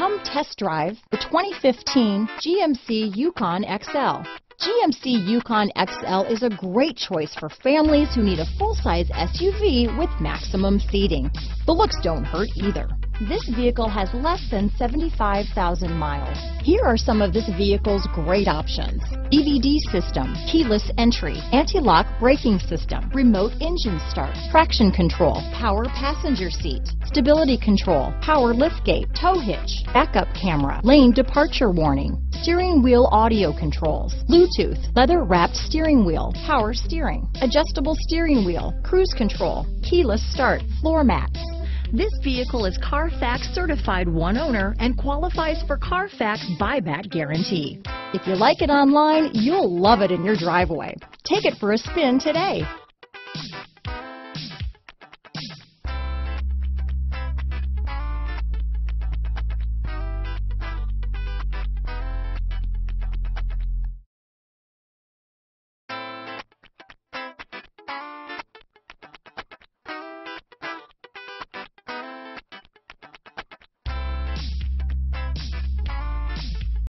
Come test drive the 2015 GMC Yukon XL. GMC Yukon XL is a great choice for families who need a full-size SUV with maximum seating. The looks don't hurt either. This vehicle has less than 75,000 miles. Here are some of this vehicle's great options. DVD system, keyless entry, anti-lock braking system, remote engine start, traction control, power passenger seat, stability control, power liftgate, tow hitch, backup camera, lane departure warning, steering wheel audio controls, Bluetooth, leather wrapped steering wheel, power steering, adjustable steering wheel, cruise control, keyless start, floor mats, this vehicle is Carfax certified one owner and qualifies for Carfax buyback guarantee. If you like it online, you'll love it in your driveway. Take it for a spin today.